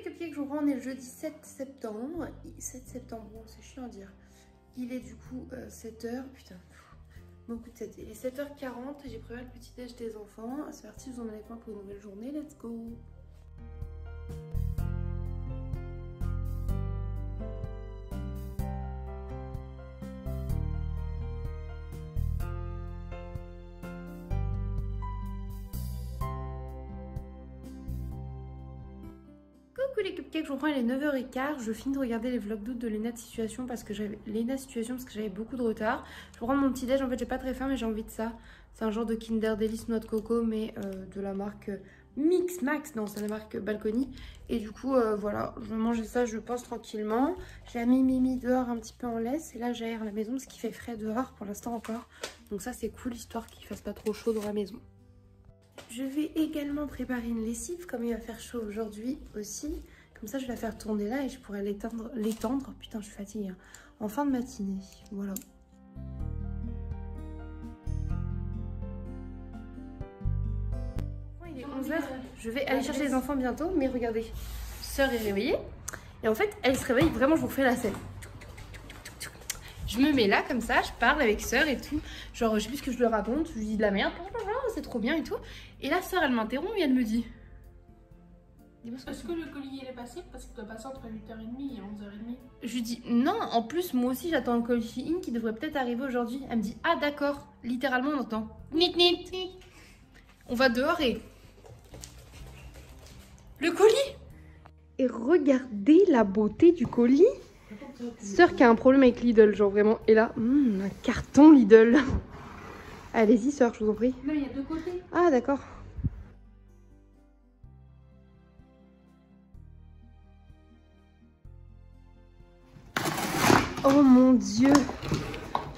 les cupcakes, je vous rends, on est le jeudi 7 septembre. 7 septembre, c'est chiant à dire. Il est du coup 7h, putain, beaucoup de 7. Il est 7h40, j'ai prévu le petit déj des enfants. C'est parti, vous emmène avec moi pour une nouvelle journée, let's go je reprends, il est 9h15, je finis de regarder les vlogs d'août de Lena de Situation parce que j'avais Situation parce que j'avais beaucoup de retard. Je prends mon petit déj, en fait j'ai pas très faim mais j'ai envie de ça. C'est un genre de Kinder Delice noix de coco mais euh, de la marque Mix Max, non c'est la marque Balcony. Et du coup euh, voilà, je vais manger ça je pense tranquillement. J'ai mis Mimi dehors un petit peu en laisse et là j'aère la maison parce qu'il fait frais dehors pour l'instant encore. Donc ça c'est cool histoire qu'il fasse pas trop chaud dans la maison. Je vais également préparer une lessive comme il va faire chaud aujourd'hui aussi. Comme ça, je vais la faire tourner là et je pourrais l'étendre. l'étendre. Putain, je suis fatiguée. Hein. En fin de matinée. Voilà. Il est 11h. Je vais aller chercher les enfants bientôt. Mais regardez, sœur est réveillée. Et en fait, elle se réveille. Vraiment, je vous refais la scène. Je me mets là comme ça, je parle avec sœur et tout. Genre, je sais plus ce que je leur raconte. Je lui dis de la merde. C'est trop bien et tout. Et là, sœur, elle m'interrompt et elle me dit est-ce que, le colis est passé Parce qu'il doit passer entre 8h30 et 11h30. Je lui dis non, en plus moi aussi j'attends un colis in qui devrait peut-être arriver aujourd'hui. Elle me dit ah d'accord, littéralement on entend nit nit. On va dehors et le colis. Et regardez la beauté du colis. Sœur qui a un problème avec Lidl, genre vraiment. Et là, hmm, un carton Lidl. Allez-y sœur, je vous en prie. Non, il y a deux côtés. Ah d'accord. Oh mon dieu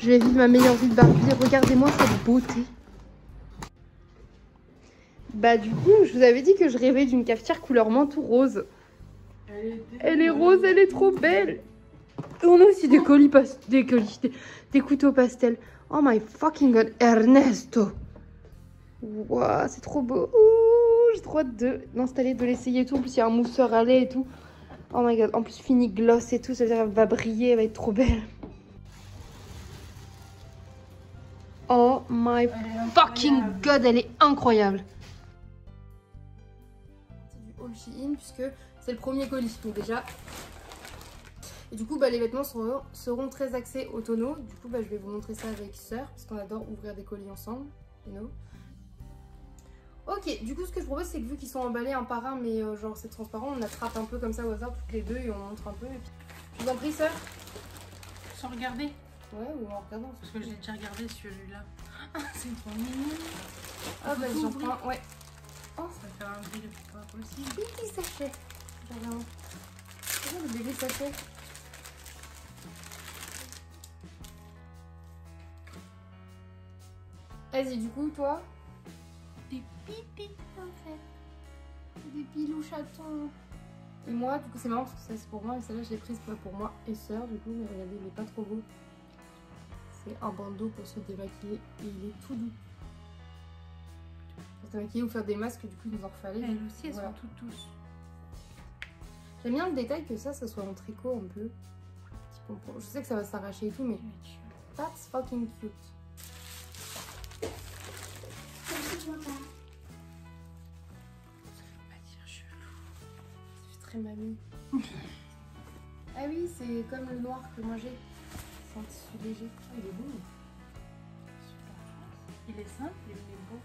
Je vais vivre ma meilleure vie de Barbie. Regardez-moi cette beauté. Bah du coup, je vous avais dit que je rêvais d'une cafetière couleur manteau rose. Elle est, rose, elle est trop belle. on a aussi des colis, des, des, couteaux pastels. Oh my fucking god, Ernesto. Waouh, c'est trop beau. J'ai trop hâte de l'installer, de l'essayer et tout. En plus, il y a un mousseur à lait et tout. Oh my god, en plus fini gloss et tout, ça veut dire qu'elle va briller, elle va être trop belle. Oh my fucking god, elle est incroyable. C'est du All Shein puisque c'est le premier colis, donc déjà. Et du coup, bah, les vêtements seront, seront, très axés au tonneau. Du coup, bah, je vais vous montrer ça avec sœur, parce qu'on adore ouvrir des colis ensemble. You know. Ok, du coup ce que je propose c'est que vu qu'ils sont emballés un par un mais euh, genre c'est transparent, on attrape un peu comme ça au hasard toutes les deux et on montre un peu. Et puis... Je vous en prie sœur Sans regarder Ouais ou en regardant Parce que j'ai déjà regardé celui-là. c'est trop mignon Ah bah j'en prends, ouais. Oh Ça va faire un bruit pas possible. Petit sachet Regarde. C'est le bébé sachet Vas-y du coup toi pipi en fait. Des pilous chatons. Et moi, du coup, c'est marrant parce que ça c'est pour moi, mais celle-là je l'ai prise pour moi et sœur. Du coup, mais regardez, il est pas trop beau. C'est un bandeau pour se démaquiller et il est tout doux. Pour se démaquiller ou faire des masques, du coup, il nous en fallait. Elles aussi, elles sont toutes douces. J'aime bien le détail que ça, ça soit en tricot un peu. Je sais que ça va s'arracher et tout, mais that's fucking cute. Mamie. ah oui, c'est comme le noir que moi j'ai. C'est un tissu léger. Ah, il est beau. Super. Il est simple, il est beau.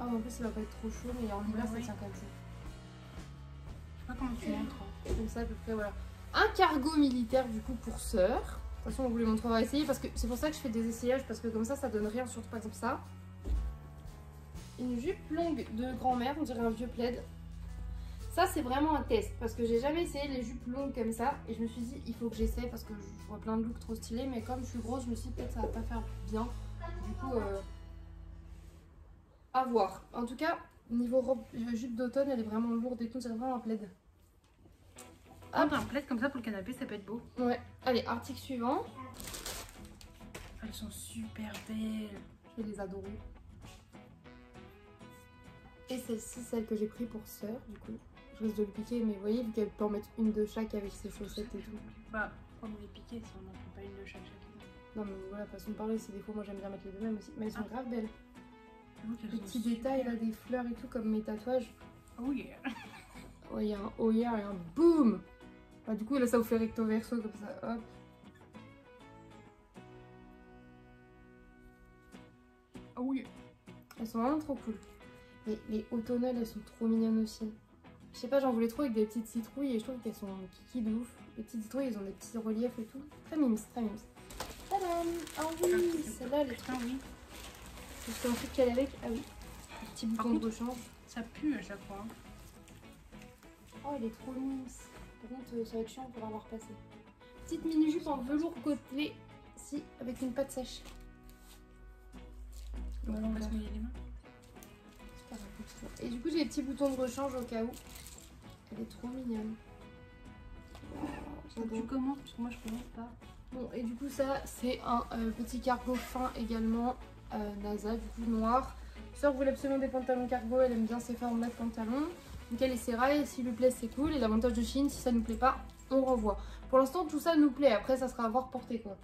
Ah, en plus, il va pas être trop chaud, mais en hiver, ça tient comme ça. Je sais pas comment tu montres. Comme ça, à peu près, voilà. Un cargo militaire, du coup, pour sœur. De toute façon, on vous les montre, on va essayer parce que c'est pour ça que je fais des essayages parce que comme ça, ça donne rien, surtout par exemple ça. Une jupe longue de grand-mère, on dirait un vieux plaid. Ça, c'est vraiment un test parce que j'ai jamais essayé les jupes longues comme ça. Et je me suis dit, il faut que j'essaie parce que je vois plein de looks trop stylés. Mais comme je suis grosse, je me suis dit, peut-être ça va pas faire bien. Du coup, euh, à voir. En tout cas, niveau robe, euh, jupe d'automne, elle est vraiment lourde et tout. C'est vraiment un plaid. Ah, un plaid comme ça pour le canapé, ça peut être beau. Ouais. Allez, article suivant. Elles sont super belles. Je vais les adorer. Et celle-ci, celle que j'ai pris pour sœur, du coup. Je risque de le piquer, mais vous voyez, vu qu'elle peut en mettre une de chaque avec ses chaussettes et tout. Bah, comme les piquets, si on n'en fait pas une de chaque chacune. Non, mais voilà, façon de parler, c'est des fois, moi j'aime bien mettre les deux mêmes aussi. Mais elles sont Ah. grave belles. Qu'elles Les petits détails là, des fleurs et tout, comme mes tatouages. Oh yeah. Oh, il y a un oh yeah et un boom bah, Du coup, là, ça vous fait recto verso comme ça. Hop. Oh yeah. Elles sont vraiment trop cool. Et les automnales, elles sont trop mignonnes aussi. Je sais pas, j'en voulais trop avec des petites citrouilles et je trouve qu'elles sont kiki de ouf. Les petites citrouilles, elles ont des petits reliefs et tout. Très mimes, très mimes. Tadam Ah oui, celle-là, elle est trop... Putain, oui. Je sais ensuite qu'elle est avec. Ah oui. Petit Par bouton de rechange. Ça pue à chaque fois. hein. Oh, elle est trop mime. Par contre, euh, ça va être chiant pour avoir passé. Petite mini-jupe en velours côtelé. Si, avec une pâte sèche. Donc Voilà, on va se mouiller les mains. Et du coup, j'ai des petits boutons de rechange au cas où. Elle est trop mignonne. Faut que tu commences, parce que moi je commence pas. Bon, et du coup, ça, c'est un euh, petit cargo fin également, euh, NASA, du coup noir. Sœur voulait absolument des pantalons cargo, elle aime bien ses formats de pantalons. Donc elle essaiera et s'il lui plaît, c'est cool. Et l'avantage de Chine, si ça nous plaît pas, on renvoie. Pour l'instant, tout ça nous plaît. Après, ça sera à voir porter quoi.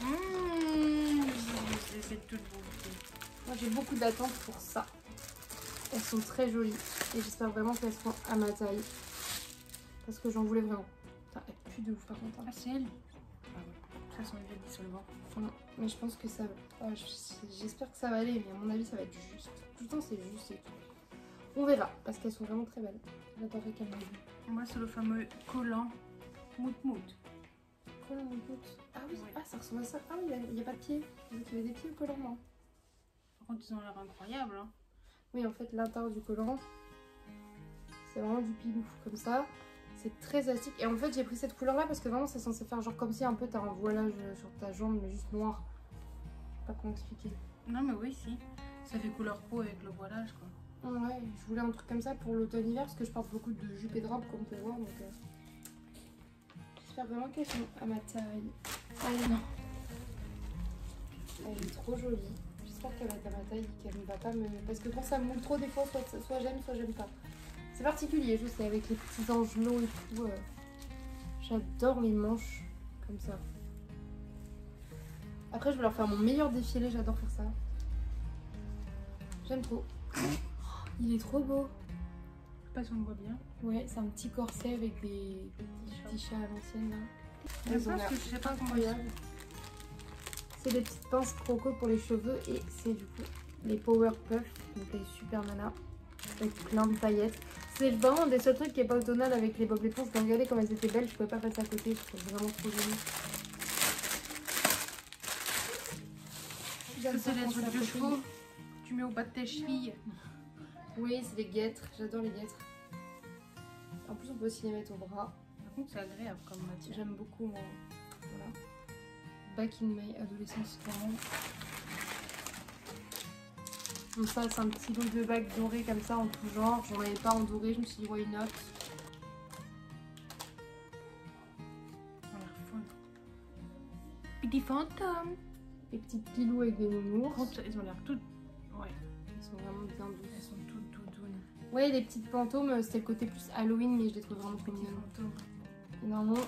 Mmh, c'est. Moi, j'ai beaucoup d'attentes pour ça. Elles sont très jolies et j'espère vraiment qu'elles seront à ma taille. Parce que j'en voulais vraiment. Putain, elle pue de ouf par contre. hein. Ah, c'est elle Ah ouais. Le dissolvant. Non, mais je pense que ça va. ah, je- J'espère que ça va aller, mais à mon avis, ça va être juste. Tout le temps, c'est juste et tout. On verra, parce qu'elles sont vraiment très belles. J'adorerais qu'elles m'aident. Moi, c'est le fameux collant mout mout. Collant en goutte. Ah oui, Ouais. ah, ça ressemble à ça. Ah oui, il n'y a, pas de pied. Y avait des pieds au collant, moi. Contre, ils ont l'air incroyables. Hein. Oui, en fait, l'intérieur du collant, c'est vraiment du pilou, comme ça. C'est très élastique. Et en fait, j'ai pris cette couleur-là parce que vraiment, c'est censé faire genre comme si un peu t'as un voilage euh, sur ta jambe, mais juste noir. Je sais pas comment expliquer. Non, mais oui, si. Ça fait couleur peau avec le voilage, quoi. Ouais, je voulais un truc comme ça pour l'automne-hiver parce que je porte beaucoup de jupes et de robes comme on peut voir. Donc, euh, j'espère vraiment qu'elles sont à ma taille. Ah non. Elle est trop jolie. J'espère qu'elle va être à ma taille et qu'elle ne va pas me. Parce que quand ça me monte trop, des fois, soit, soit j'aime, soit j'aime pas. C'est particulier, je sais, avec les petits angelots et tout. euh, J'adore les manches comme ça. Après, je vais leur faire mon meilleur défilé, j'adore faire ça. J'aime trop. Il est trop beau. Je sais pas si on le voit bien. Ouais, c'est un petit corset avec des petits chats à l'ancienne parce l'air que je sais pas comment. C'est des petites pinces croco pour les cheveux et c'est du coup les Power Puff, donc les Super Nana, avec plein de paillettes. C'est vraiment des seuls trucs qui est pas automnal avec les Bob l'éponge. Mais regardez comme elles étaient belles, je pouvais pas passer à côté, je trouve vraiment trop joli. C'est les trucs de chevaux que tu mets au bas de tes chevilles? Oui, c'est des guêtres, j'adore les guêtres. En plus, on peut aussi les mettre au bras. Par contre, c'est agréable comme matière. J'aime beaucoup moi. Voilà. Back in my adolescence vraiment. Donc ça c'est un petit lot de bagues dorées comme ça en tout genre. J'en avais pas en doré, je me suis dit why not? Petit fantôme. Les petites pilous avec des nounours. Ils ont l'air toutes. Ouais, Ils sont vraiment bien doux. elles sont toutes doudounes. Ouais les petites fantômes c'était le côté plus Halloween mais je les trouve vraiment trop mignonnes. Et normalement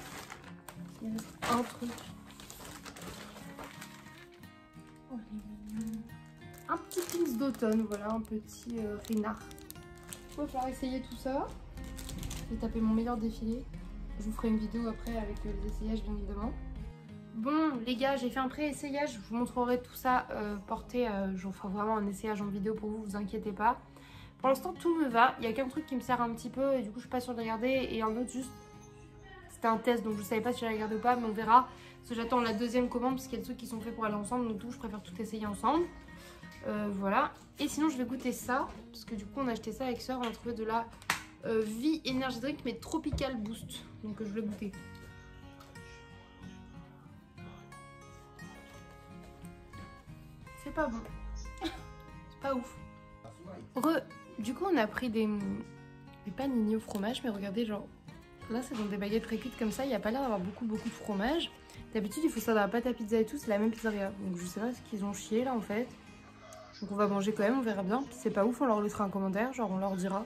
il reste un truc. Un petit pins d'automne, voilà, un petit euh, renard. Il va falloir essayer tout ça. Je vais taper mon meilleur défilé. Je vous ferai une vidéo après avec euh, les essayages bien évidemment. Bon les gars, j'ai fait un pré-essayage, je vous montrerai tout ça euh, porté, je ferai vraiment un essayage en vidéo pour vous, vous inquiétez pas. Pour l'instant tout me va, il y a qu'un truc qui me sert un petit peu et du coup je suis pas sûre de regarder et un autre juste, c'était un test donc je savais pas si je la regarder ou pas mais on verra. Parce que j'attends la deuxième commande parce qu'il y a des trucs qui sont faits pour aller ensemble donc tout je préfère tout essayer ensemble. Euh, voilà. Et sinon, je vais goûter ça. Parce que du coup, on a acheté ça avec soeur. On a trouvé de la euh, Vie Drink, mais Tropical Boost. Donc, euh, je vais goûter. C'est pas bon. C'est pas ouf. Du coup, on a pris des, des panini au fromage. Mais regardez, genre, là, c'est dans des baguettes très cuites comme ça. Il n'y a pas l'air d'avoir beaucoup, beaucoup de fromage. D'habitude, il faut ça dans la pâte à pizza et tout. C'est la même pizzeria. Donc, je sais pas ce qu'ils ont chié là en fait. Donc on va manger quand même, on verra bien. C'est pas ouf, on leur laissera un commentaire, genre on leur dira.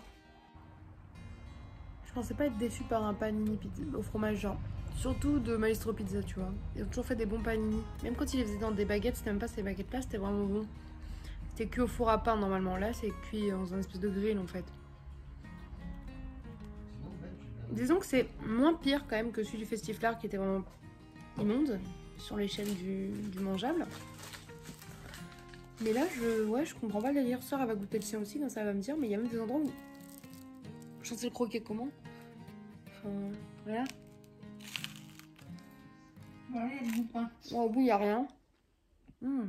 pensais pas être déçue par un panini au fromage genre. Surtout de Maestro Pizza, tu vois. Ils ont toujours fait des bons panini. Même quand ils les faisaient dans des baguettes, c'était même pas ces baguettes-là, c'était vraiment bon. C'était cuit au four à pain normalement. Là, c'est cuit dans un espèce de grill en fait. Disons que c'est moins pire quand même que celui du Festiflard qui était vraiment immonde sur l'échelle du, du mangeable. Mais là, je, ouais, je comprends pas le délire. Sœur, elle va goûter le sien aussi, comme ça elle va me dire. Mais il y a même des endroits où je sais le croquer comment. Enfin, voilà. Voilà, il y a. Bon, au bout, il n'y a rien. Hmm.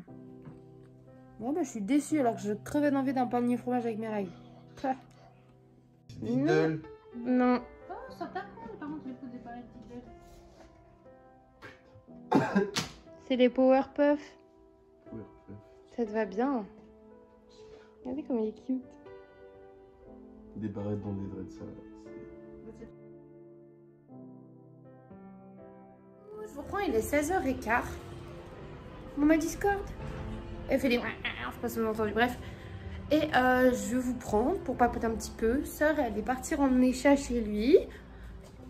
Bon, bah, je suis déçue alors que je crevais d'envie d'un panier fromage avec mes règles. Lidl. Non. Oh, ça t'a par contre, les faut des palettes Lidl. C'est les Powerpuff. Ouais, Ça te va bien. Regardez comme il est cute. Des barrettes dans des dreads, ça. c'est- Je vous reprends, il est 16h15. Bon, ma Discord. Elle fait des. Je sais pas si vous avez entendu, bref. Et euh, je vous prendre pour papoter un petit peu. Sœur, elle est partie ramener chat chez lui.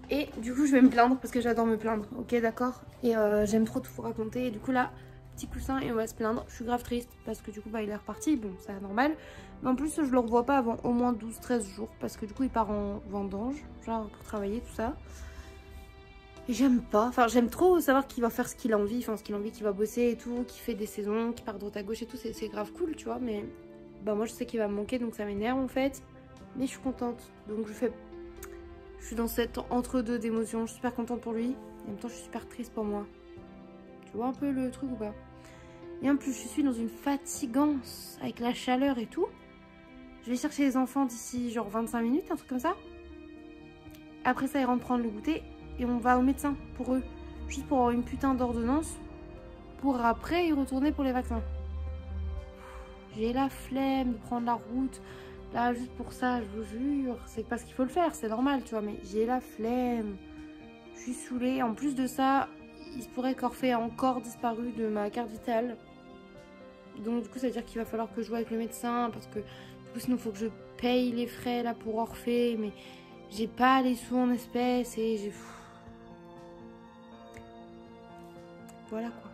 Et du coup, je vais me plaindre parce que j'adore me plaindre. Ok, d'accord Et euh, j'aime trop tout vous raconter. Et du coup, là, petit coussin et on va se plaindre. Je suis grave triste parce que du coup, bah, il est reparti. Bon, c'est normal. Mais en plus, je le revois pas avant au moins 12-13 jours parce que du coup, il part en vendange, genre pour travailler, tout ça. Et J'aime pas, enfin j'aime trop savoir qu'il va faire ce qu'il a envie, enfin ce qu'il a envie, qu'il va bosser et tout, qu'il fait des saisons, qu'il part droite à gauche et tout, c'est grave cool, tu vois, mais bah moi je sais qu'il va me manquer donc ça m'énerve en fait, mais je suis contente, donc je fais, je suis dans cette entre-deux d'émotions, je suis super contente pour lui, en même temps je suis super triste pour moi. Tu vois un peu le truc ou pas? Et en plus je suis dans une fatigance avec la chaleur et tout. Je vais chercher les enfants d'ici genre 25 minutes, un truc comme ça. Après ça ils rentrent prendre le goûter et on va au médecin pour eux. Juste pour avoir une putain d'ordonnance. Pour après y retourner pour les vaccins. J'ai la flemme de prendre la route. Là, juste pour ça, je vous jure. C'est parce qu'il faut le faire, c'est normal, tu vois. Mais j'ai la flemme. Je suis saoulée. En plus de ça, il se pourrait qu'Orphée a encore disparu de ma carte vitale. Donc, du coup, ça veut dire qu'il va falloir que je joue avec le médecin. Parce que, du coup, sinon, il faut que je paye les frais là pour Orphée. Mais j'ai pas les sous en espèces et j'ai. Voilà quoi.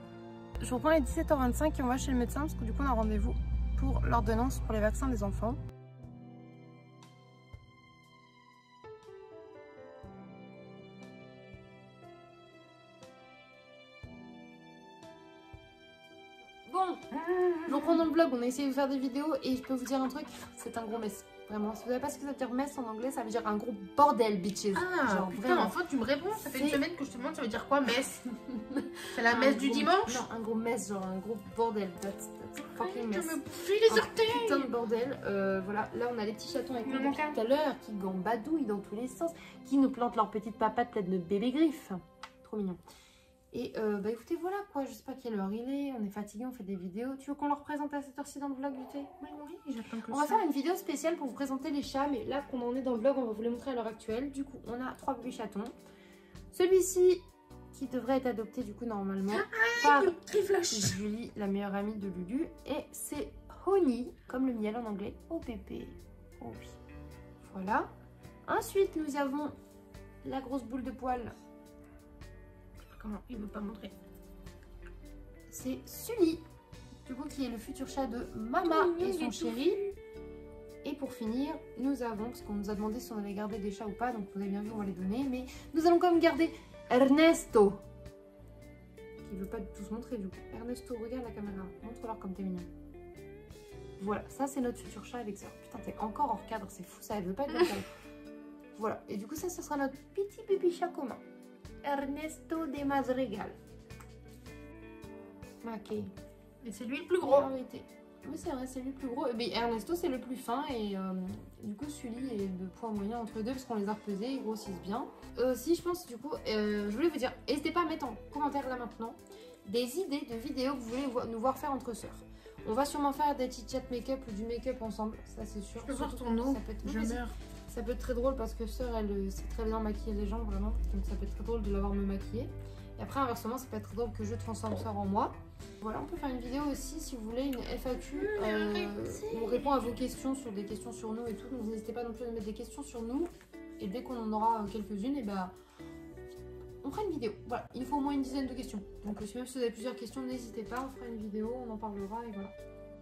Je reprends les 17h25 et on va chez le médecin parce que du coup on a rendez-vous pour l'ordonnance pour les vaccins des enfants. On a essayé de faire des vidéos et je peux vous dire un truc, c'est un gros mess. Vraiment, si vous savez pas ce que ça veut dire mess en anglais, ça veut dire un gros bordel, bitches. Ah, Genre, putain, vraiment. enfin tu me réponds, ça fait une semaine que je te demande, ça veut dire quoi messe C'est la messe du gros- dimanche Non, un gros mess, genre un gros bordel. That's, that's fucking mess. me bouffes les orteils putain de bordel. Euh, voilà, là on a les petits chatons avec nous depuis tout à l'heure qui gambadouillent dans tous les sens, qui nous plantent leurs petites papates pleines de bébés griffes. Trop mignon. Et euh, bah écoutez, voilà quoi, je sais pas quelle heure il est, on est fatigué, on fait des vidéos. Tu veux qu'on leur présente à cette heure-ci dans le vlog du thé? Oui, oui, j'attends que On va ça. faire une vidéo spéciale pour vous présenter les chats, mais là qu'on en est dans le vlog, on va vous les montrer à l'heure actuelle. Du coup, on a trois bébés chatons. Celui-ci qui devrait être adopté du coup normalement par Qui flash Julie, la meilleure amie de Lulu. Et c'est Honey, comme le miel en anglais. Pépé. Oh oui. Voilà. Ensuite, nous avons la grosse boule de poils. Comment Il veut pas montrer. C'est Sully, du coup, qui est le futur chat de Mama Tout et son chéri. Et pour finir, nous avons, parce qu'on nous a demandé si on allait garder des chats ou pas, donc vous avez bien vu, on va les donner, mais nous allons quand même garder Ernesto. Qui veut pas se montrer du coup. Ernesto, regarde la caméra, montre-leur comme t'es mignon. Voilà, ça c'est notre futur chat avec ça. Putain, t'es encore hors cadre, c'est fou ça, elle veut pas être dans le cadre. Voilà, et du coup, ça, ce sera notre petit bébé chat commun. Ernesto de Madrigal. Ok. Et c'est lui le plus gros. Priorité. Oui, c'est vrai, c'est lui le plus gros. Mais Ernesto, c'est le plus fin. Et euh, du coup, Sully est de poids moyen entre les deux parce qu'on les a repesés, ils grossissent bien. Euh, si, je pense, du coup, euh, je voulais vous dire, n'hésitez pas à mettre en commentaire là maintenant des idées de vidéos que vous voulez vo- nous voir faire entre sœurs. On va sûrement faire des chit chat make-up ou du make-up ensemble, ça c'est sûr. Je peux voir Surtout ton Je meurs. Ça peut être très drôle parce que sœur, elle euh, sait très bien maquiller les gens, vraiment. Donc ça peut être très drôle de l'avoir me maquiller. Et après, inversement, ça peut être très drôle que je transforme sœur en moi. Voilà, on peut faire une vidéo aussi si vous voulez, une FAQ. euh, on répond à vos questions sur des questions sur nous et tout. Donc n'hésitez pas non plus à mettre des questions sur nous Et dès qu'on en aura quelques-unes, et bah on fera une vidéo. Voilà, il faut au moins une dizaine de questions. Donc si même si vous avez plusieurs questions, n'hésitez pas, on fera une vidéo, on en parlera et voilà.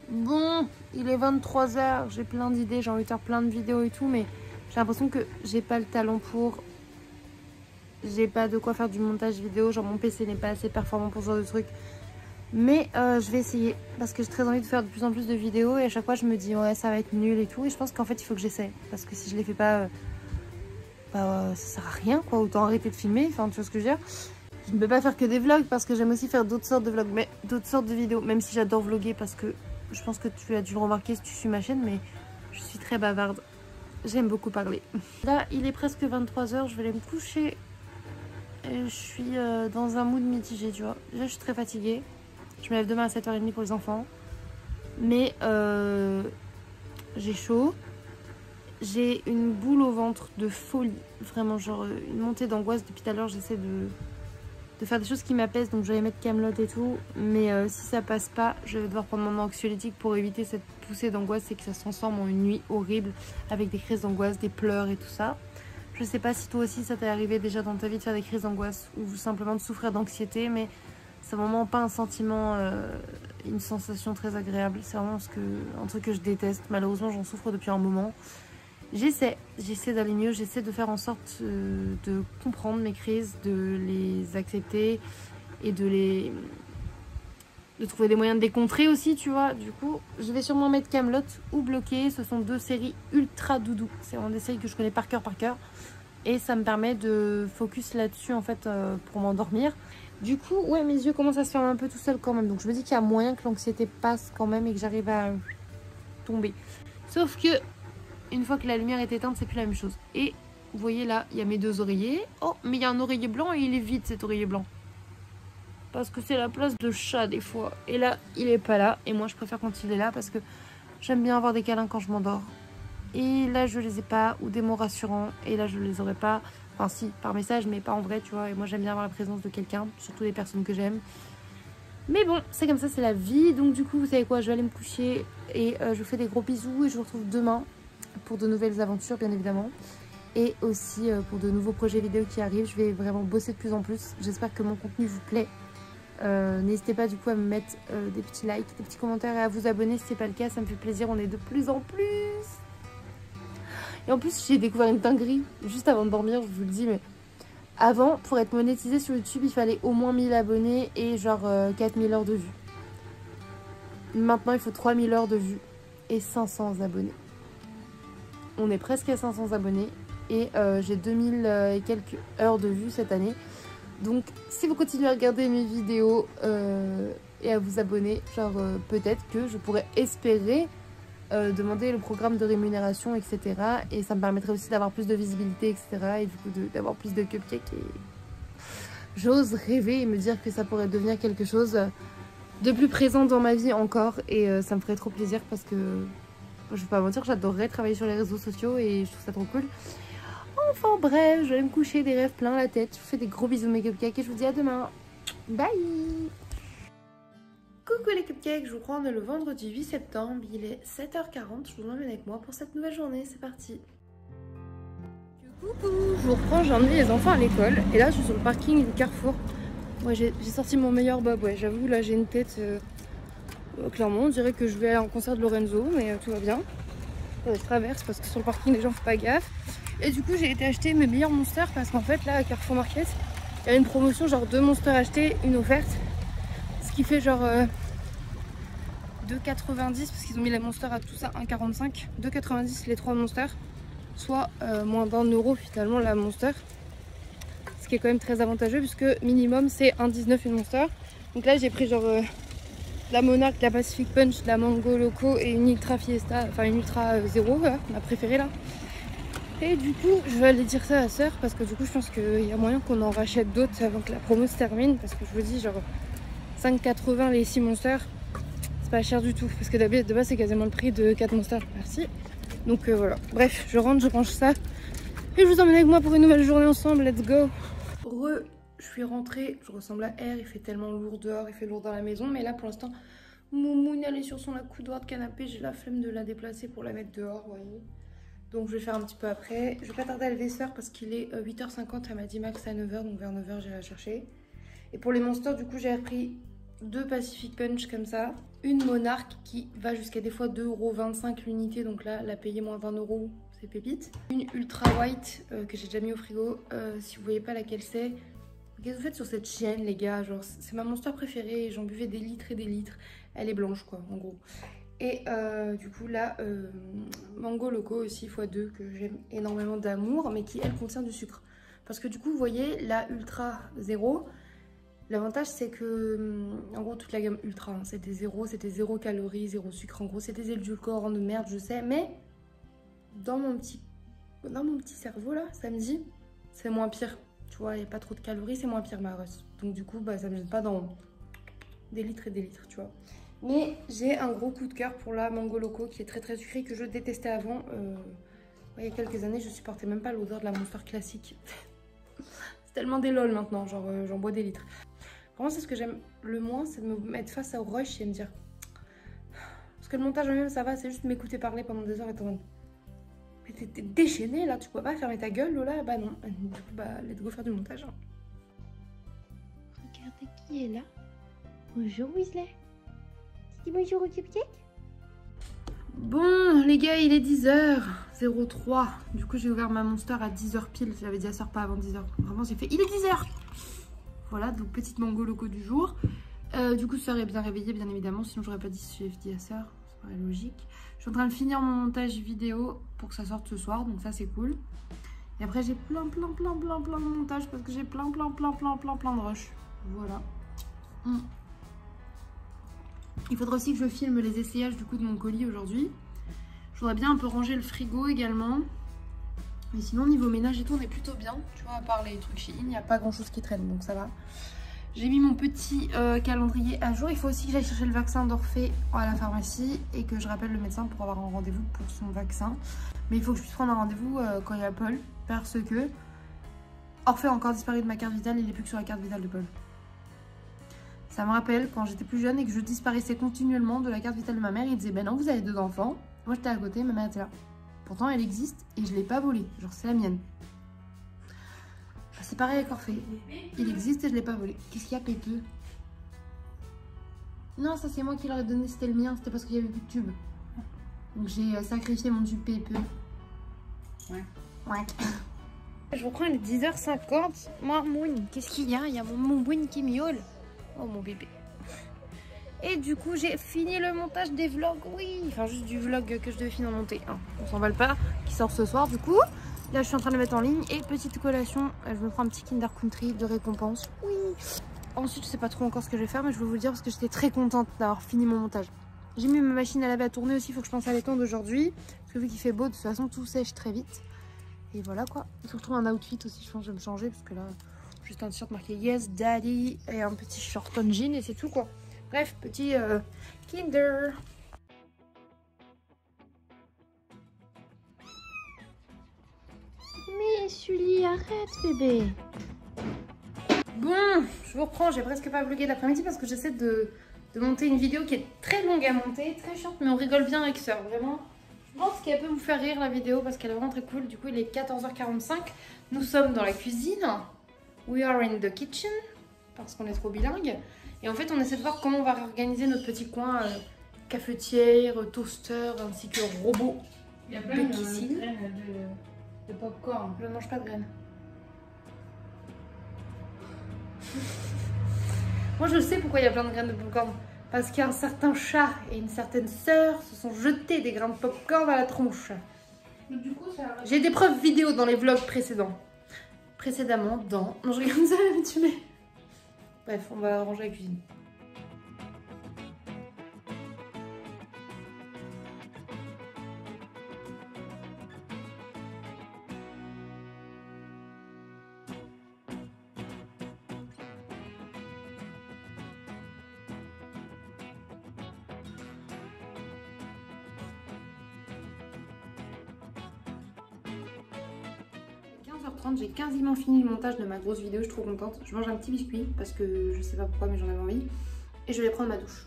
Bon, il est 23h, j'ai plein d'idées, j'ai envie de faire plein de vidéos et tout, mais j'ai l'impression que j'ai pas le talent pour. J'ai pas de quoi faire du montage vidéo, genre mon PC n'est pas assez performant pour ce genre de truc. Mais euh, je vais essayer parce que j'ai très envie de faire de plus en plus de vidéos et à chaque fois je me dis ouais ça va être nul et tout et je pense qu'en fait il faut que j'essaie parce que si je les fais pas, euh, bah, ça sert à rien quoi, autant arrêter de filmer, enfin tu vois ce que je veux dire. Je ne peux pas faire que des vlogs parce que j'aime aussi faire d'autres sortes de vlogs, mais d'autres sortes de vidéos, même si j'adore vlogger parce que je pense que tu as dû le remarquer si tu suis ma chaîne, mais je suis très bavarde. J'aime beaucoup parler. Là, il est presque 23h, je vais aller me coucher. Je suis euh, dans un mood mitigé, tu vois. Déjà, je suis très fatiguée. Je me lève demain à 7h30 pour les enfants. Mais euh, j'ai chaud. J'ai une boule au ventre de folie. Vraiment, genre une montée d'angoisse depuis tout à l'heure. J'essaie de, de faire des choses qui m'apaisent. Donc je vais mettre Camelot et tout. Mais euh, si ça passe pas, je vais devoir prendre mon anxiolytique pour éviter cette poussée d'angoisse et que ça se transforme en une nuit horrible avec des crises d'angoisse, des pleurs et tout ça. Je sais pas si toi aussi ça t'est arrivé déjà dans ta vie de faire des crises d'angoisse ou simplement de souffrir d'anxiété, mais c'est vraiment pas un sentiment, euh, une sensation très agréable. C'est vraiment ce un truc que je déteste. Malheureusement, j'en souffre depuis un moment. J'essaie, j'essaie d'aller mieux, j'essaie de faire en sorte euh, de comprendre mes crises, de les accepter et de les de trouver des moyens de les contrer aussi, tu vois. Du coup, je vais sûrement mettre Camelot ou bloquer. Ce sont deux séries ultra doudou. C'est vraiment des séries que je connais par cœur, par cœur. Et ça me permet de focus là-dessus, en fait, euh, pour m'endormir. Du coup, ouais, mes yeux commencent à se fermer un peu tout seul quand même. Donc je me dis qu'il y a moyen que l'anxiété passe quand même et que j'arrive à tomber. Sauf que, une fois que la lumière est éteinte, c'est plus la même chose. Et vous voyez là, il y a mes deux oreillers. Oh, mais il y a un oreiller blanc et il est vide cet oreiller blanc. Parce que c'est la place de chat des fois. Et là, il est pas là. Et moi, je préfère quand il est là parce que j'aime bien avoir des câlins quand je m'endors. Et là, je les ai pas. Ou des mots rassurants. Et là, je les aurais pas. Enfin, si, par message, mais pas en vrai, tu vois. Et moi, j'aime bien avoir la présence de quelqu'un. Surtout des personnes que j'aime. Mais bon, c'est comme ça, c'est la vie. Donc, du coup, vous savez quoi Je vais aller me coucher. Et euh, je vous fais des gros bisous. Et je vous retrouve demain pour de nouvelles aventures, bien évidemment et aussi euh, pour de nouveaux projets vidéo qui arrivent. Je vais vraiment bosser de plus en plus. J'espère que mon contenu vous plaît. Euh, N'hésitez pas du coup à me mettre euh, des petits likes, des petits commentaires et à vous abonner si c'est pas le cas. Ça me fait plaisir. On est de plus en plus. Et en plus, j'ai découvert une dinguerie juste avant de dormir. Je vous le dis, mais avant, pour être monétisé sur YouTube, il fallait au moins 1000 abonnés et genre 4000 heures de vues. Maintenant, il faut 3000 heures de vues et 500 abonnés. On est presque à 500 abonnés et euh, j'ai 2000 euh, et quelques heures de vues cette année. Donc si vous continuez à regarder mes vidéos euh, et à vous abonner, genre peut-être que je pourrais espérer demander le programme de rémunération, etc. Et ça me permettrait aussi d'avoir plus de visibilité, etc. Et du coup d'avoir plus de cupcakes. Et j'ose rêver et me dire que ça pourrait devenir quelque chose de plus présent dans ma vie encore. Et ça me ferait trop plaisir parce que je vais pas mentir, j'adorerais travailler sur les réseaux sociaux et je trouve ça trop cool. Enfin bref, je vais me coucher des rêves plein la tête. Je vous fais des gros bisous mes cupcakes et je vous dis à demain. Bye Coucou les cupcakes, je vous crois on est le vendredi 8 septembre, il est 7h40, je vous emmène avec moi pour cette nouvelle journée, c'est parti Coucou, je vous reprends, j'ai emmené les enfants à l'école et là je suis sur le parking du Carrefour. Ouais, j'ai sorti mon meilleur bob, ouais, j'avoue là j'ai une tête... Euh, euh, clairement, on dirait que je vais aller en concert de Lorenzo, mais euh, tout va bien. Je traverse parce que sur le parking les gens font pas gaffe. Et du coup j'ai été acheter mes meilleurs monsters parce qu'en fait là à Carrefour Market il y a une promotion genre deux monsters achetés, une offerte. Ce qui fait genre 2,90 euh, parce qu'ils ont mis les monsters à tout ça 1,45. 2,90 les trois monsters. Soit euh, moins d'un euro finalement la monster. Ce qui est quand même très avantageux puisque minimum c'est 1,19 une monster. Donc là j'ai pris genre euh, la Monarch, la Pacific Punch, la Mango Loco et une Ultra Fiesta, enfin une Ultra 0, ma préférée là. Et du coup, je vais aller dire ça à sœur parce que du coup, je pense qu'il y a moyen qu'on en rachète d'autres avant que la promo se termine. Parce que je vous dis, genre 5,80 les 6 monsters, c'est pas cher du tout. Parce que de base, c'est quasiment le prix de 4 monsters. Merci. Donc euh, voilà. Bref, je rentre, je range ça. Et je vous emmène avec moi pour une nouvelle journée ensemble. Let's go. Re, je suis rentrée. Je ressemble à R. Il fait tellement lourd dehors, il fait lourd dans la maison. Mais là, pour l'instant, Moumoune, elle est sur son accoudoir de canapé. J'ai la flemme de la déplacer pour la mettre dehors, vous voyez. Donc je vais faire un petit peu après. Je vais pas tarder à lever sœur parce qu'il est 8h50. Euh, Elle m'a dit max à 9h, donc vers 9h j'irai la chercher. Et pour les monsters, du coup, j'ai repris deux Pacific Punch comme ça. Une Monarch qui va jusqu'à des fois 2,25€ l'unité. Donc là, la payer moins 20 euros, c'est pépite. Une Ultra White euh, que j'ai déjà mis au frigo. Euh, si vous voyez pas laquelle c'est, qu'est-ce que vous faites sur cette chienne, les gars? Genre, c'est ma monster préférée. J'en buvais des litres et des litres. Elle est blanche, quoi, en gros. Et euh, du coup là, euh, Mango Loco aussi x2 que j'aime énormément d'amour mais qui elle contient du sucre. Parce que du coup vous voyez la Ultra zéro, l'avantage c'est que hum, en gros toute la gamme Ultra hein, c'était zéro, c'était zéro calories, zéro sucre en gros, c'était des édulcorants de merde je sais mais dans mon petit, dans mon petit cerveau là ça me dit c'est moins pire. Il n'y a pas trop de calories, c'est moins pire ma russe. Donc du coup bah, ça me gêne pas dans des litres et des litres tu vois. Mais j'ai un gros coup de cœur pour la Mango Loco qui est très très sucrée que je détestais avant. Euh, il y a quelques années, je supportais même pas l'odeur de la Monster classique. c'est tellement des lol maintenant, genre euh, j'en bois des litres. Vraiment, c'est ce que j'aime le moins, c'est de me mettre face au rush et me dire. Parce que le montage en même ça va, c'est juste m'écouter parler pendant des heures et t'en Mais t'es déchaîné là, tu peux pas fermer ta gueule Lola? Bah non. Du coup, bah let's go faire du montage. Hein. Regardez qui est là. Bonjour Weasley. Dis bonjour au cupcake? Bon, les gars, il est 10h03. Du coup, j'ai ouvert ma Monster à 10h pile. J'avais dit à soeur pas avant 10h. Vraiment, j'ai fait il est 10h Voilà, donc petite mango loco du jour. Euh, du coup, soeur est bien réveillée, bien évidemment. Sinon, j'aurais pas dit si j'ai dit à soeur. Ça paraît logique. Je suis en train de finir mon montage vidéo pour que ça sorte ce soir. Donc, ça, c'est cool. Et après, j'ai plein, plein, plein, plein, plein de montage parce que j'ai plein, plein, plein, plein, plein, plein de rush. Voilà. Hum. Il faudra aussi que je filme les essayages du coup de mon colis aujourd'hui. Je voudrais bien un peu ranger le frigo également. Mais sinon niveau ménage et tout on est plutôt bien. Tu vois à part les trucs chez il n'y a pas grand chose qui traîne donc ça va. J'ai mis mon petit euh, calendrier à jour. Il faut aussi que j'aille chercher le vaccin d'Orphée à la pharmacie et que je rappelle le médecin pour avoir un rendez-vous pour son vaccin. Mais il faut que je puisse prendre un rendez-vous euh, quand il y a Paul parce que Orphée a encore disparu de ma carte vitale, il n'est plus que sur la carte vitale de Paul. Ça me rappelle quand j'étais plus jeune et que je disparaissais continuellement de la carte vitale de ma mère. Il disait Ben non, vous avez deux enfants. Moi j'étais à côté, ma mère était là. Pourtant elle existe et je l'ai pas volée. Genre c'est la mienne. C'est pareil avec Orphée. Il existe et je l'ai pas volé. Qu'est-ce qu'il y a, Pépeux Non, ça c'est moi qui leur ai donné, c'était le mien. C'était parce qu'il y avait plus de tube. Donc j'ai euh, sacrifié mon tube Pépeux. Ouais. Ouais. Je reprends, il est 10h50. Moi, Moon, qu'est-ce qu'il y a? Il y a mon Moon qui miaule. Oh mon bébé. Et du coup, j'ai fini le montage des vlogs. Oui, enfin juste du vlog que je devais finir monter. Hein. On s'emballe pas, qui sort ce soir du coup? Là, je suis en train de le mettre en ligne. Et petite collation, euh, je me prends un petit Kinder Country de récompense. Oui. Ensuite, je sais pas trop encore ce que je vais faire, mais je vais vous le dire parce que j'étais très contente d'avoir fini mon montage. J'ai mis ma machine à laver à tourner aussi, il faut que je pense à l'étendre aujourd'hui. Parce que vu qu'il fait beau, de toute façon, tout sèche très vite. Et voilà quoi. Il faut je trouve un outfit aussi, je pense que je vais me changer parce que là, Juste un t-shirt marqué Yes Daddy et un petit short en jean et c'est tout quoi. Bref, petit euh, Kinder. Sully, arrête bébé. Bon, je vous reprends, j'ai presque pas vlogué l'après-midi parce que j'essaie de, de, monter une vidéo qui est très longue à monter, très short, mais on rigole bien avec ça, vraiment. Je pense qu'elle peut vous faire rire la vidéo parce qu'elle est vraiment très cool. Du coup, il est 14h45. Nous sommes dans la cuisine. We are in the kitchen, parce qu'on est trop bilingue. Et en fait, on essaie de voir comment on va organiser notre petit coin euh, cafetière, toaster, ainsi que robot. Il y a plein de de, de popcorn. Je ne mange pas de graines. Moi, je sais pourquoi il y a plein de graines de popcorn. Parce qu'un certain chat et une certaine sœur se sont jetés des grains de popcorn à la tronche. J'ai des preuves vidéo dans les vlogs précédents précédemment dans... Non, je regarde ça, tu mets... Bref, on va ranger la cuisine. 15h30, j'ai quasiment fini le montage de ma grosse vidéo, je suis trop contente. Je mange un petit biscuit parce que je sais pas pourquoi mais j'en avais envie. Et je vais prendre ma douche.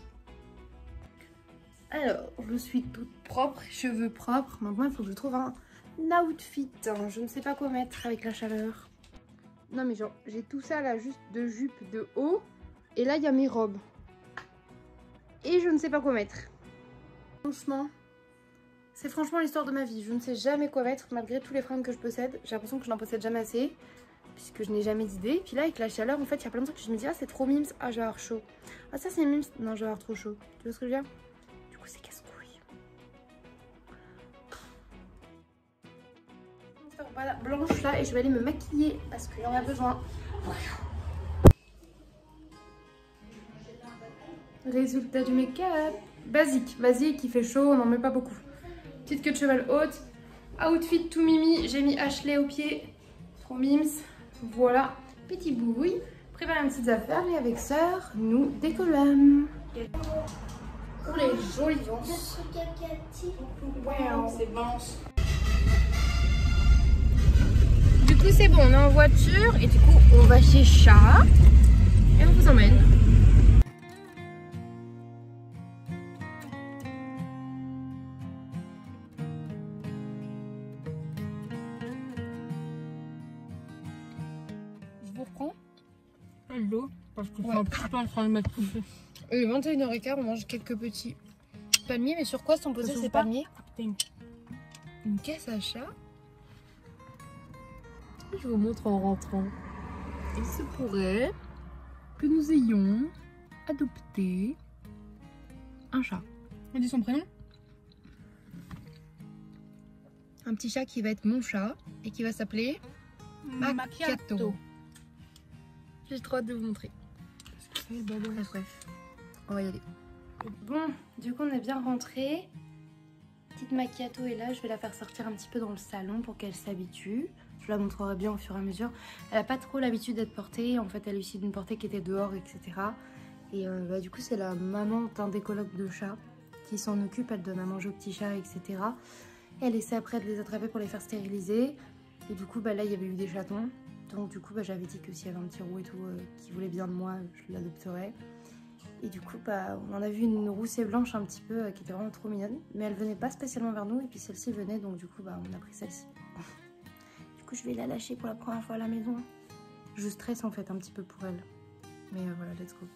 Alors, je suis toute propre, cheveux propres. Maintenant, il faut que je trouve un outfit. hein. Je ne sais pas quoi mettre avec la chaleur. Non mais genre, j'ai tout ça là juste de jupe de haut. Et là, il y a mes robes. Et je ne sais pas quoi mettre. Franchement, c'est franchement l'histoire de ma vie. Je ne sais jamais quoi mettre malgré tous les fringues que je possède. J'ai l'impression que je n'en possède jamais assez. Puisque je n'ai jamais d'idée. Puis là, avec la chaleur, en fait, il y a plein de trucs que je me dis, ah, c'est trop mimes. Ah, je vais avoir chaud. Ah, ça, c'est mimes. Non, je vais avoir trop chaud. Tu vois ce que je veux dire? Du coup, c'est casse-couille. Voilà, blanche là et je vais aller me maquiller parce qu'il y en a besoin. Résultat du make-up. Basique, basique, il fait chaud, on n'en met pas beaucoup. Petite queue de cheval haute. Outfit tout mimi, j'ai mis Ashley au pied. Trop mimes. Voilà, petit bouille. Préparez mes petites affaires et avec sœur, nous décollons. Pour les jolies onces. C'est bon. Du coup, c'est bon, on est en voiture et du coup, on va chez Chat et on vous emmène. Parce que Ouais. c'est en train de mettre couché. Il est 21h15, on mange quelques petits palmiers. Mais sur quoi sont posés ces palmiers Putain. Une caisse à chat. Je vous montre en rentrant. Il se pourrait que nous ayons adopté un chat. On dit son prénom Un petit chat qui va être mon chat et qui va s'appeler Macchiato. J'ai trop hâte de vous montrer. Bref, bref. On va y aller. Bon, du coup, on est bien rentré. Petite macchiato est là. Je vais la faire sortir un petit peu dans le salon pour qu'elle s'habitue. Je la montrerai bien au fur et à mesure. Elle a pas trop l'habitude d'être portée. En fait, elle est issue d'une portée qui était dehors, etc. Et euh, bah, du coup, c'est la maman d'un des colocs de chats qui s'en occupe. Elle donne à manger aux petits chats, etc. Et elle essaie après de les attraper pour les faire stériliser. Et du coup, bah, là, il y avait eu des chatons. Donc du coup, bah, j'avais dit que s'il y avait un petit roux et tout euh, qui voulait bien de moi, je l'adopterais. Et du coup, bah, on en a vu une roussée blanche un petit peu euh, qui était vraiment trop mignonne. Mais elle venait pas spécialement vers nous et puis celle-ci venait donc du coup, bah, on a pris celle-ci. du coup, je vais la lâcher pour la première fois à la maison. Je stresse en fait un petit peu pour elle. Mais euh, voilà, let's go.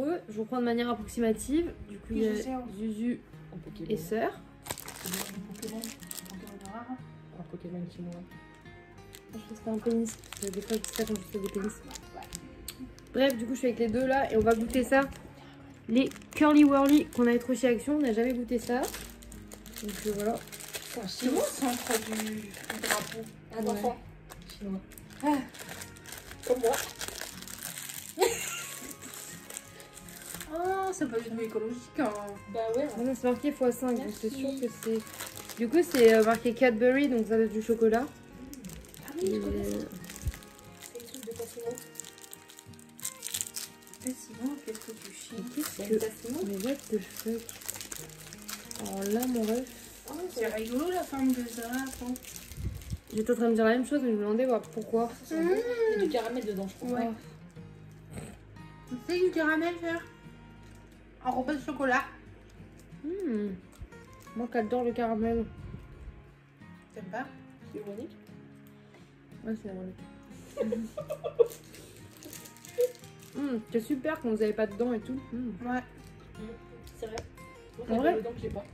Re, je vous prends de manière approximative. Du coup, il y a Zuzu et sœur. Un Pokémon chinois. Je pense que c'est un pénis. Des fois, je dis ça quand je fais des pénis. Bref, du coup, je suis avec les deux là et on va goûter ça. Les Curly Whirly qu'on avait trop chez Action, on n'a jamais goûté ça. Donc euh, voilà. C'est où le centre du drapeau ouais. enfant chinois. Ah. Comme moi. C'est pas du tout écologique. Hein. Bah ouais. Non, c'est marqué x5, donc c'est sûr que c'est. Du coup, c'est euh, marqué Cadbury, donc ça va être du chocolat. Ah oui, je Et- connais ça. C'est le truc de Tassimo. Tassimo, qu'est-ce que tu chies? Qu'est-ce que... Mais what the fuck? Alors là, mon ref. Oh, c'est rigolo la forme de ça. attends. J'étais en train de dire la même chose, mais je me demandais bah, pourquoi. Il y a du caramel dedans, je crois. Ouais. C'est du caramel, faire Enrobé de chocolat. Hmm. Moi qui adore le caramel. T'aimes pas? C'est ironique. Ouais, c'est vrai. Hmm, c'est super quand vous avez pas de dents et tout. Hmm. Ouais. C'est vrai. Moi, En vrai fait longtemps que j'ai pas.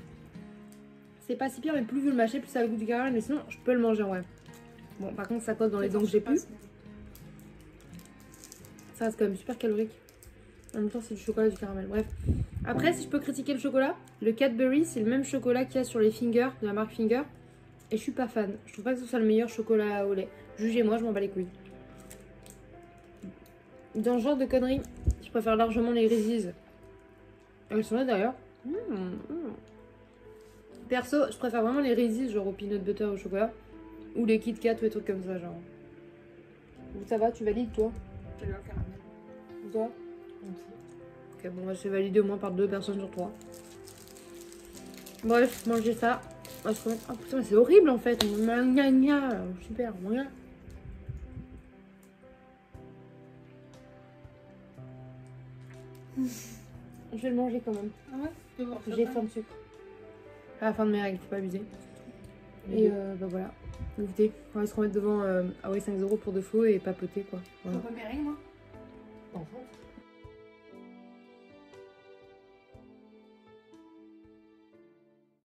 C'est pas si pire, mais plus vous le mâchez, plus ça a le goût du caramel. Mais sinon, je peux le manger en vrai. Bon, par contre, ça cause dans les dents que j'ai plus. Ça reste quand même super calorique. En même temps, c'est du chocolat et du caramel. Bref. Après, si je peux critiquer le chocolat, le Cadbury, c'est le même chocolat qu'il y a sur les Fingers, de la marque Finger. Et je suis pas fan. Je trouve pas que ce soit le meilleur chocolat au lait. Jugez-moi, je m'en bats les couilles. Dans ce genre de conneries, je préfère largement les Reese's. Elles sont là d'ailleurs. Mmh, mmh. Perso, je préfère vraiment les Reese's, genre au peanut butter au chocolat. Ou les Kit Kat ou des trucs comme ça, genre. Ça va, tu valides toi? J'ai le caramel. Toi? Ok, bon, c'est validé au moins par deux personnes sur trois. Bref, mangez ça. Ah c'est- ah, putain, mais c'est horrible en fait. Super, moyen. Je vais le manger quand même. Ah ouais J'ai faim de sucre. À la fin de mes règles, faut pas abuser. Et euh, bah voilà. Écoutez, on va se remettre devant euh, Huawei 5 euros pour de faux et papoter quoi. Voilà. pas mes règles, moi.